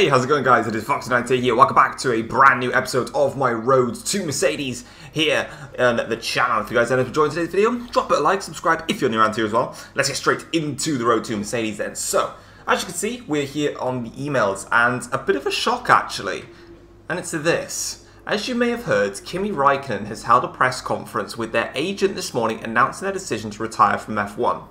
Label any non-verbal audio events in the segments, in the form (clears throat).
Hey, how's it going guys? It is Fox90 here. Welcome back to a brand new episode of my Road to Mercedes here on the channel. If you guys have enjoyed today's video, drop it a like, subscribe if you're new around here as well. Let's get straight into the Road to Mercedes then. So, as you can see, we're here on the emails and a bit of a shock actually. And it's this. As you may have heard, Kimi Raikkonen has held a press conference with their agent this morning announcing their decision to retire from F1.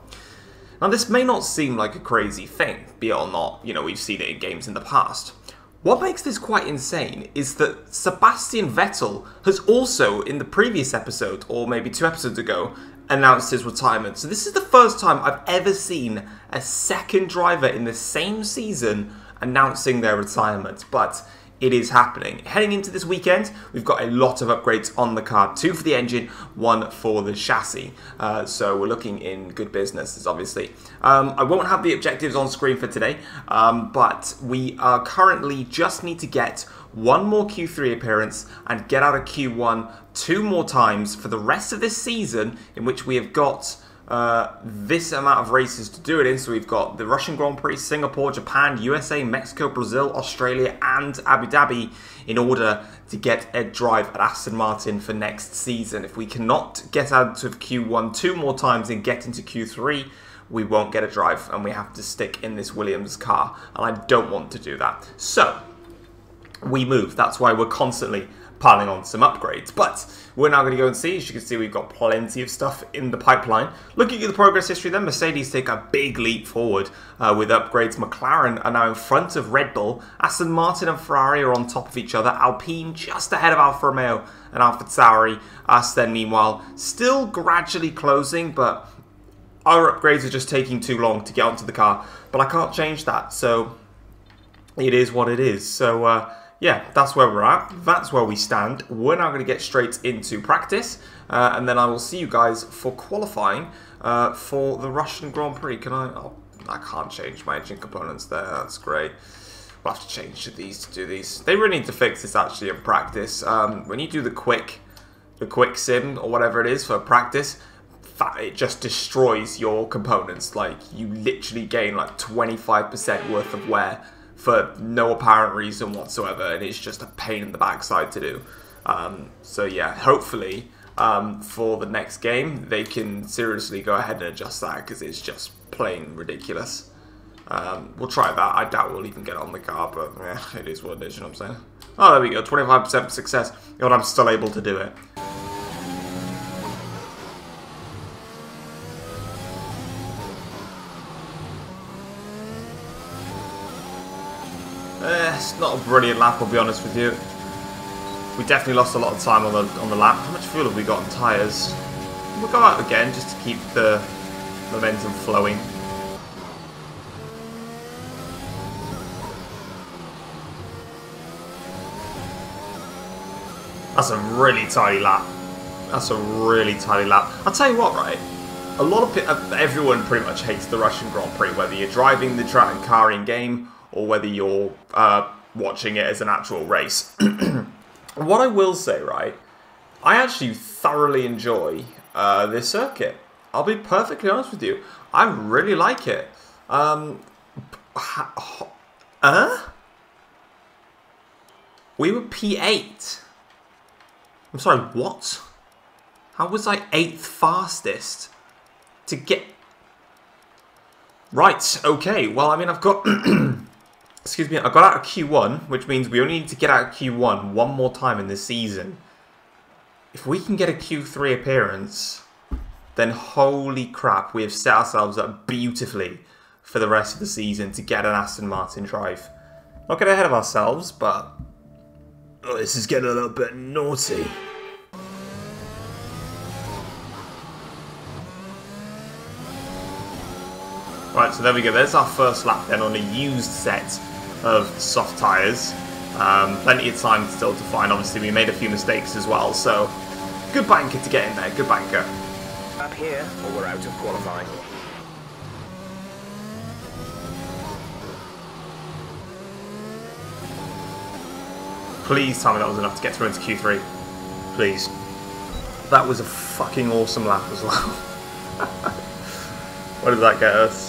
Now, this may not seem like a crazy thing, be it or not, you know, we've seen it in games in the past. What makes this quite insane is that Sebastian Vettel has also, in the previous episode, or maybe two episodes ago, announced his retirement. So this is the first time I've ever seen a second driver in the same season announcing their retirement. But it is happening. Heading into this weekend, we've got a lot of upgrades on the card. Two for the engine, one for the chassis. Uh, so we're looking in good business, obviously. Um, I won't have the objectives on screen for today, um, but we are currently just need to get one more Q3 appearance and get out of Q1 two more times for the rest of this season in which we have got uh, this amount of races to do it in. So we've got the Russian Grand Prix, Singapore, Japan, USA, Mexico, Brazil, Australia, and Abu Dhabi in order to get a drive at Aston Martin for next season. If we cannot get out of Q1 two more times and get into Q3, we won't get a drive and we have to stick in this Williams car. And I don't want to do that. So, we move. That's why we're constantly piling on some upgrades. But we're now going to go and see. As you can see, we've got plenty of stuff in the pipeline. Looking at the progress history then, Mercedes take a big leap forward uh, with upgrades. McLaren are now in front of Red Bull. Aston Martin and Ferrari are on top of each other. Alpine just ahead of Alfa Romeo and Alpha Tauri. Us then, meanwhile, still gradually closing, but our upgrades are just taking too long to get onto the car. But I can't change that, so it is what it is. So, uh, yeah, that's where we're at. That's where we stand. We're now going to get straight into practice, uh, and then I will see you guys for qualifying uh, for the Russian Grand Prix. Can I? Oh, I can't change my engine components there. That's great. We'll have to change these to do these. They really need to fix this actually in practice. Um, when you do the quick, the quick sim or whatever it is for practice, it just destroys your components. Like you literally gain like 25% worth of wear for no apparent reason whatsoever, and it's just a pain in the backside to do. Um, so yeah, hopefully um, for the next game they can seriously go ahead and adjust that because it's just plain ridiculous. Um, we'll try that. I doubt we'll even get on the car, but yeah, it is what it is, you know what I'm saying? Oh, there we go, 25% success. You know I'm still able to do it. Eh, it's not a brilliant lap, I'll be honest with you. We definitely lost a lot of time on the on the lap. How much fuel have we got in tyres? We'll go out again just to keep the momentum flowing. That's a really tidy lap. That's a really tidy lap. I'll tell you what, right? A lot of everyone pretty much hates the Russian Grand Prix, whether you're driving the track and car in game or whether you're uh, watching it as an actual race. (clears throat) what I will say, right, I actually thoroughly enjoy uh, this circuit. I'll be perfectly honest with you. I really like it. Um, uh? We were P8. I'm sorry, what? How was I 8th fastest to get... Right, okay. Well, I mean, I've got... (clears throat) excuse me, I got out of Q1, which means we only need to get out of Q1 one more time in this season. If we can get a Q3 appearance, then holy crap, we have set ourselves up beautifully for the rest of the season to get an Aston Martin drive. Not get ahead of ourselves, but oh, this is getting a little bit naughty. Right, so there we go. There's our first lap then on a used set of soft tyres. Um, plenty of time still to find. Obviously, we made a few mistakes as well, so good banker to get in there. Good banker. Up here, or we're out of qualifying. Please tell me that was enough to get through into Q3. Please. That was a fucking awesome lap as well. (laughs) what did that get us?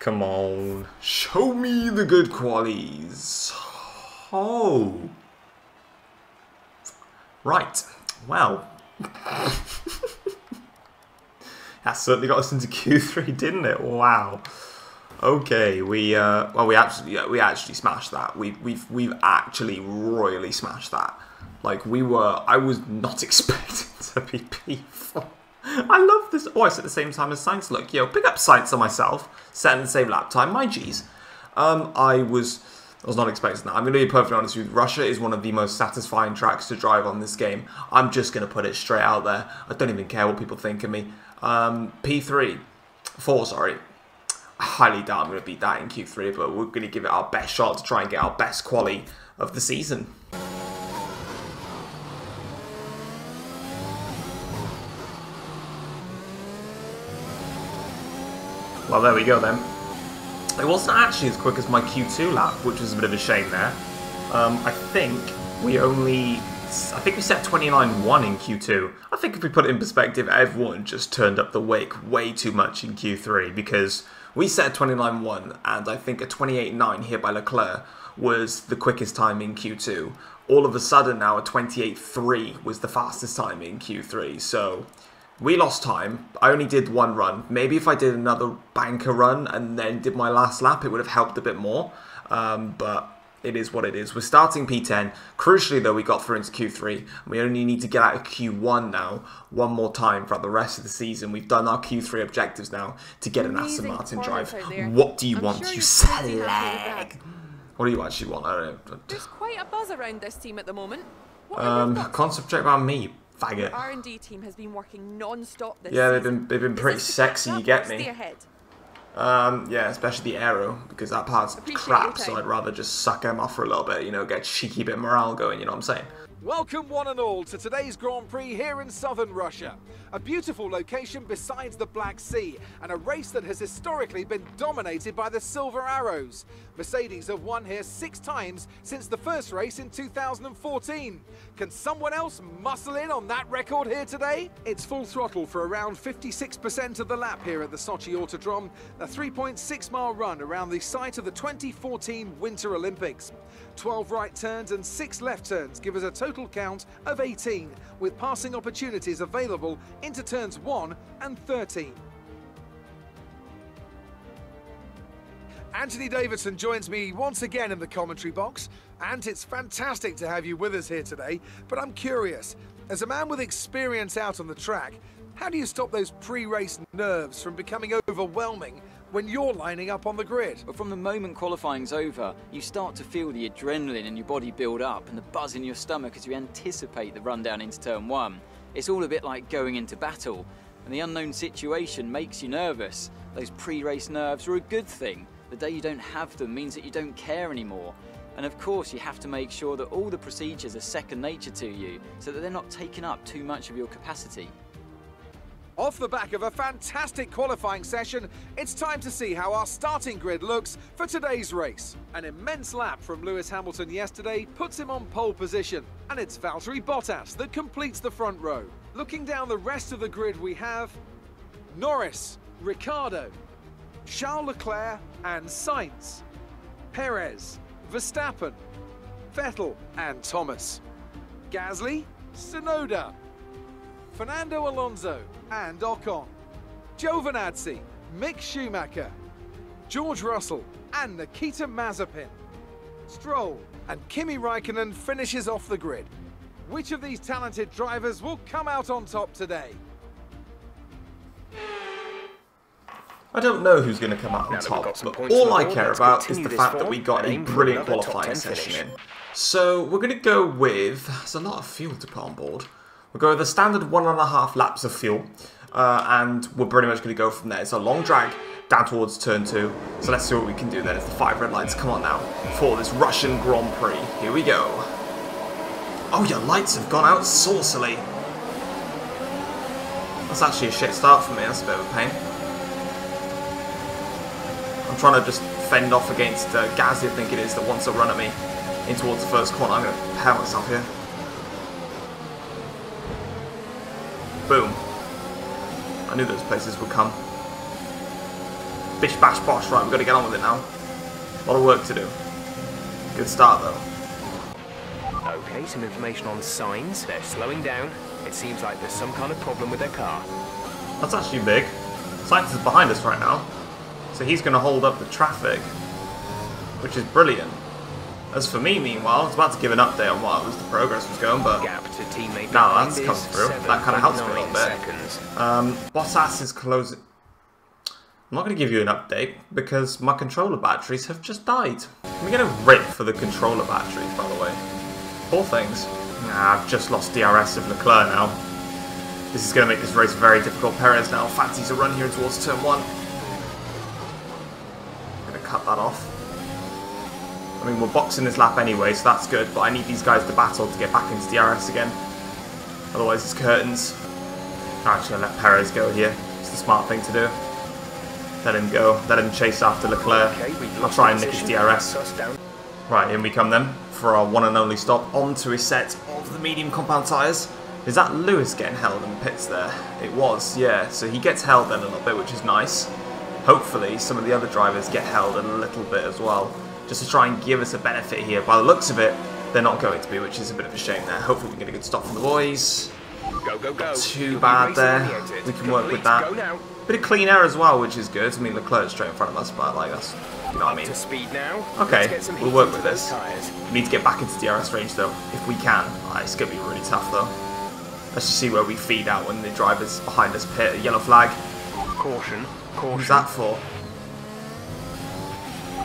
Come on. Show me the good qualities. Oh. Right. Well. (laughs) that certainly got us into Q3, didn't it? Wow. Okay, we uh, well, we actually yeah, we actually smashed that. We've we've we've actually royally smashed that. Like we were, I was not (laughs) expecting to be P4. I love this. Oh, I set the same time as Sainz. Look, yo, pick up Sainz on myself, setting the same lap time. My G's. Um, I was, I was not expecting that. I'm going to be perfectly honest with you. Russia is one of the most satisfying tracks to drive on this game. I'm just going to put it straight out there. I don't even care what people think of me. Um, P3, four, sorry. I highly doubt I'm going to beat that in Q3, but we're going to give it our best shot to try and get our best quality of the season. Well, there we go then. It wasn't actually as quick as my Q2 lap, which was a bit of a shame there. Um, I think we only... I think we set 29.1 in Q2. I think if we put it in perspective, everyone just turned up the wake way too much in Q3 because we set 29.1 and I think a 28.9 here by Leclerc was the quickest time in Q2. All of a sudden now a 28.3 was the fastest time in Q3. So we lost time. I only did one run. Maybe if I did another banker run and then did my last lap, it would have helped a bit more. Um, but it is what it is. We're starting P10. Crucially, though, we got through into Q3. We only need to get out of Q1 now one more time throughout the rest of the season. We've done our Q3 objectives now to get an Aston Martin drive. What do you I'm want, sure you you're pretty happy with slag? What do you actually want? I don't know. There's quite a buzz around this team at the moment. What Um, concentrate on me, faggot. R&D team has been working non-stop this Yeah, they've been they've been pretty sexy. You get me? Um, yeah, especially the aero because that part's Appreciate crap. So. I'd rather just suck them off for a little bit. You know, get cheeky bit morale going. You know what I'm saying? Welcome one and all to today's Grand Prix here in southern Russia. A beautiful location besides the Black Sea and a race that has historically been dominated by the Silver Arrows. Mercedes have won here six times since the first race in 2014. Can someone else muscle in on that record here today? It's full throttle for around 56% of the lap here at the Sochi Autodrome, a 3.6 mile run around the site of the 2014 Winter Olympics. 12 right turns and 6 left turns give us a total count of 18, with passing opportunities available into turns 1 and 13. Anthony Davidson joins me once again in the commentary box, and it's fantastic to have you with us here today. But I'm curious, as a man with experience out on the track, how do you stop those pre-race nerves from becoming overwhelming when you're lining up on the grid? But from the moment qualifying's over, you start to feel the adrenaline in your body build up and the buzz in your stomach as you anticipate the run down into turn one. It's all a bit like going into battle, and the unknown situation makes you nervous. Those pre race nerves are a good thing. The day you don't have them means that you don't care anymore. And of course, you have to make sure that all the procedures are second nature to you so that they're not taking up too much of your capacity. Off the back of a fantastic qualifying session, it's time to see how our starting grid looks for today's race. An immense lap from Lewis Hamilton yesterday puts him on pole position, and it's Valtteri Bottas that completes the front row. Looking down the rest of the grid, we have Norris, Ricciardo, Charles Leclerc, and Sainz, Perez, Verstappen, Vettel, and Thomas, Gasly, Tsunoda, Fernando Alonso and Ocon, Giovinazzi, Mick Schumacher, George Russell and Nikita Mazepin, Stroll and Kimi Raikkonen finishes off the grid. Which of these talented drivers will come out on top today? I don't know who's going to come out on Now that we've top, but all I care about is the fact that we got a brilliant qualifying session in. So we're going to go with, there's a lot of fuel to put on board. We'll go with a standard one and a half laps of fuel, uh, and we're pretty much going to go from there. It's a long drag down towards turn two, so let's see what we can do then. It's the five red lights, come on now, for this Russian Grand Prix. Here we go. Oh, your lights have gone out saucily. That's actually a shit start for me, that's a bit of a pain. I'm trying to just fend off against uh, Gazzy, I think it is, that wants to run at me in towards the first corner. I'm going to prepare myself here. Boom. I knew those places would come. Bish bash bosh. Right, we've got to get on with it now. A lot of work to do. Good start though. Okay, some information on Sainz. They're slowing down. It seems like there's some kind of problem with their car. That's actually big. Sainz is behind us right now. So he's going to hold up the traffic. Which is brilliant. As for me, meanwhile, I was about to give an update on what was the progress was going, but Gap to teammate Now that's come through. That kinda helps me a little 7.9 bit. Um, Bottas is closing. I'm not going to give you an update because my controller batteries have just died. Can we get a rip for the controller batteries, by the way? Poor things. Nah, I've just lost DRS of Leclerc now. This is going to make this race very difficult. Perez now fancies a run here towards turn one. I'm going to cut that off. I mean, we're boxing this lap anyway, so that's good, but I need these guys to battle to get back into DRS again. Otherwise, it's curtains. Actually, I'll let Perez go here. It's the smart thing to do. Let him go. Let him chase after Leclerc. I'll try and nick his. DRS. Right, in we come then for our one and only stop onto a set of the medium compound tyres. Is that Lewis getting held in the pits there? It was, yeah. So he gets held then a little bit, which is nice. Hopefully, some of the other drivers get held a little bit as well, just to try and give us a benefit here. By the looks of it, they're not going to be, which is a bit of a shame there. Hopefully, we get a good stop from the boys. Go, go, go. Too You'll bad there. We can work with that. Bit of clean air as well, which is good. I mean, Leclerc's straight in front of us, but like that's, you know what I mean. To speed now. Okay, Let's get some we'll work with this. We need to get back into DRS range though, if we can. Ah, it's going to be really tough though. Let's just see where we feed out when the drivers behind us pit. A yellow flag. Caution, caution. Who's that for?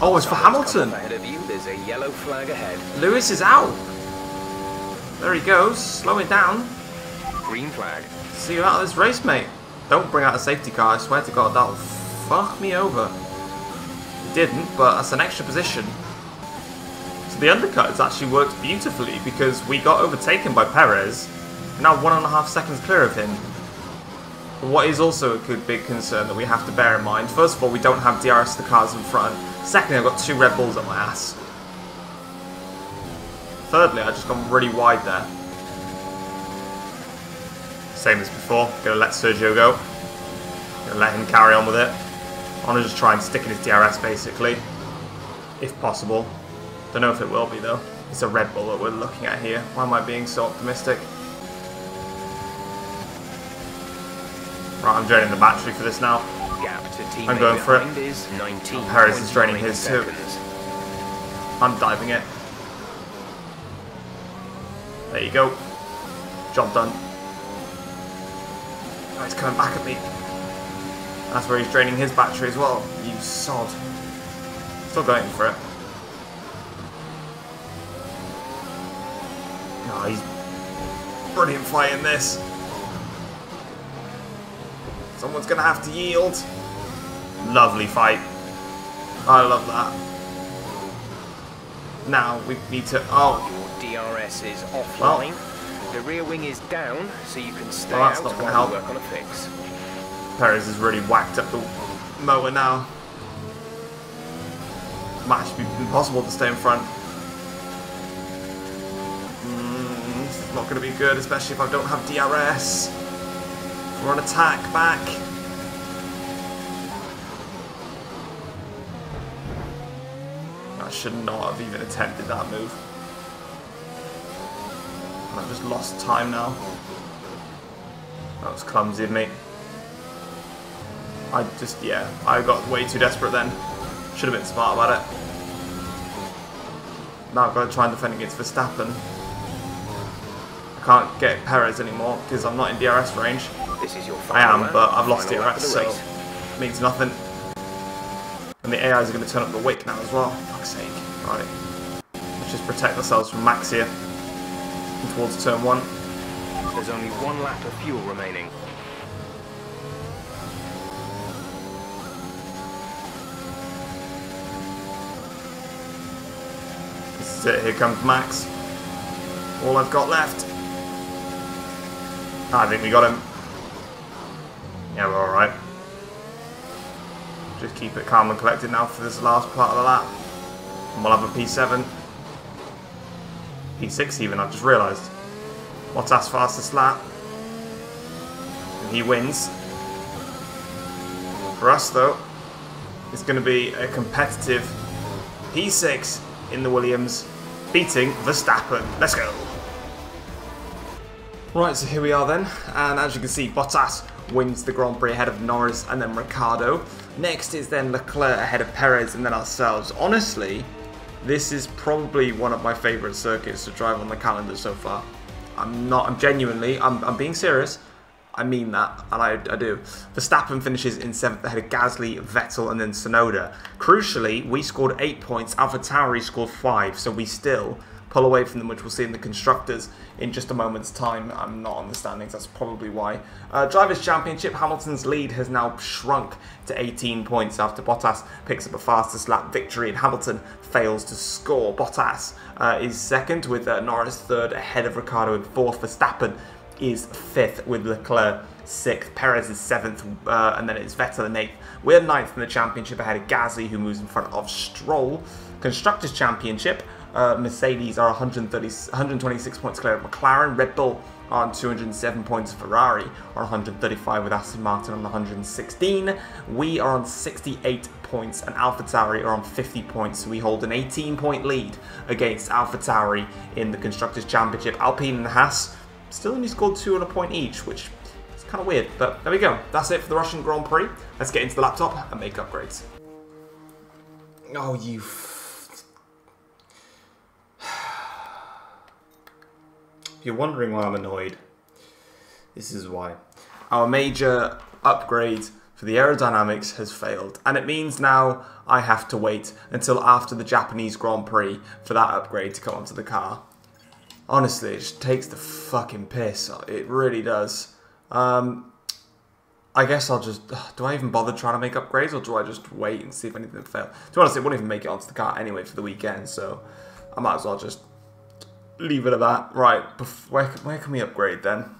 Oh, it's for Hamilton. Ahead of you, there's a yellow flag ahead. Lewis is out. There he goes, slowing down. Green flag. See you out of this race, mate. Don't bring out a safety car, I swear to God, that'll fuck me over. It didn't, but that's an extra position. So the undercut has actually worked beautifully because we got overtaken by Perez. We're now one and a half seconds clear of him. But what is also a good big concern that we have to bear in mind, first of all, we don't have DRS the cars in front. Secondly, I've got two Red Bulls on my ass. Thirdly, I've just gone really wide there. Same as before, gonna let Sergio go. Gonna let him carry on with it. I wanna just try and stick in his DRS basically. If possible. Don't know if it will be though. It's a Red Bull that we're looking at here. Why am I being so optimistic? Right, I'm draining the battery for this now. I'm going for it. is 19. Perez is draining his too. I'm diving it. There you go. Job done. Oh, he's coming back at me. That's where he's draining his battery as well. You sod. Still going for it. Oh, he's brilliant fighting this. Someone's gonna have to yield. Lovely fight. I love that. Now we need to. Oh, Your DRS is offline. The rear wing is down, so you can stay Well, that's out not gonna help. work on a fix. Perez has really whacked up the mower now. Might actually be impossible to stay in front. Mm, this is not going to be good, especially if I don't have DRS. We're on attack back. I should not have even attempted that move. I've just lost time now. That was clumsy of me. I just, yeah, I got way too desperate then. Should have been smart about it. Now I've got to try and defend against Verstappen. I can't get Perez anymore because I'm not in DRS range. This is your I am, but I've lost final of DRS, so it means nothing. And the AIs are going to turn up the wick now as well. Fuck's sake. Right. Let's just protect ourselves from Max here. And towards turn one. There's only one lap of fuel remaining. This is it, here comes Max. All I've got left. I think we got him. Yeah, we're alright. Just keep it calm and collected now for this last part of the lap. And we'll have a P7. P6 even, I've just realised. What's Bottas fastest lap. And he wins. For us though, is going to be a competitive P6 in the Williams, beating Verstappen. Let's go. Right, so here we are then, and as you can see, Bottas wins the Grand Prix ahead of Norris and then Ricciardo. Next is then Leclerc ahead of Perez and then ourselves. Honestly, this is probably one of my favourite circuits to drive on the calendar so far. I'm not, I'm genuinely, I'm, I'm being serious. I mean that, and I, I do. Verstappen finishes in 7th ahead of Gasly, Vettel, and then Tsunoda. Crucially, we scored 8 points, AlphaTauri scored 5, so we still pull away from them, which we'll see in the constructors in just a moment's time. I'm not on the standings, that's probably why. Uh, Drivers' Championship, Hamilton's lead has now shrunk to 18 points after Bottas picks up a fastest lap victory and Hamilton fails to score. Bottas uh, is second with uh, Norris third ahead of Ricciardo in fourth. Verstappen is fifth with Leclerc sixth, Perez is seventh, uh, and then it's Vettel in eighth. We're ninth in the championship ahead of Gasly, who moves in front of Stroll. Constructors' Championship, uh, Mercedes are 130, 126 points clear of McLaren. Red Bull are on 207 points. Ferrari are 135 with Aston Martin on 116. We are on 68 points and AlphaTauri are on 50 points. So we hold an 18 point lead against AlphaTauri in the Constructors' Championship. Alpine and Haas still only scored two on a point each, which is kind of weird. But there we go. That's it for the Russian Grand Prix. Let's get into the laptop and make upgrades. Oh, you you're wondering why I'm annoyed, this is why. Our major upgrade for the aerodynamics has failed, and it means now I have to wait until after the Japanese Grand Prix for that upgrade to come onto the car. Honestly, it just takes the fucking piss. It really does. Um, I guess I'll just... Do I even bother trying to make upgrades, or do I just wait and see if anything fails? To be honest, it won't even make it onto the car anyway for the weekend, so I might as well just leave it at that. Right, where, where can we upgrade then?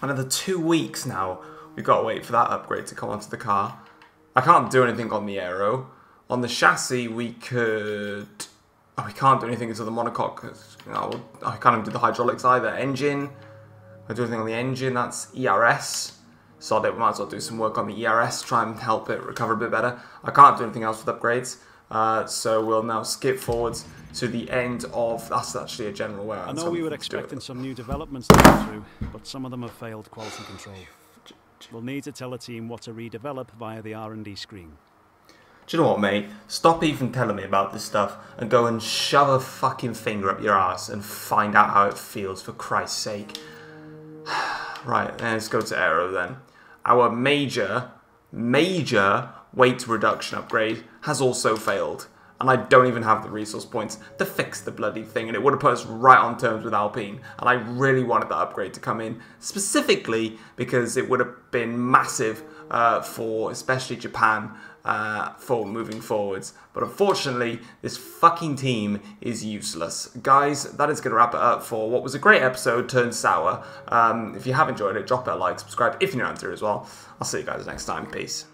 Another two weeks now. We've got to wait for that upgrade to come onto the car. I can't do anything on the aero. On the chassis, we could... Oh, we can't do anything until the monocoque. Cause, you know, I can't even do the hydraulics either. Engine. I do anything on the engine. That's ERS. So we might as well do some work on the ERS, try and help it recover a bit better. I can't do anything else with upgrades. Uh, so we'll now skip forwards to the end of that's actually a general way. I know we were expecting some new developments to come through, but some of them have failed quality control. We'll need to tell a team what to redevelop via the R&D screen. Do you know what, mate? Stop even telling me about this stuff and go and shove a fucking finger up your ass and find out how it feels, for Christ's sake. (sighs) right, let's go to Aero then. Our major, major weight reduction upgrade has also failed. And I don't even have the resource points to fix the bloody thing. And it would have put us right on terms with Alpine. And I really wanted that upgrade to come in. Specifically because it would have been massive uh, for especially Japan uh, for moving forwards. But unfortunately, this fucking team is useless. Guys, that is going to wrap it up for what was a great episode turned sour. Um, if you have enjoyed it, drop it a like, subscribe if you're new around here as well. I'll see you guys next time. Peace.